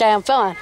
damn fun.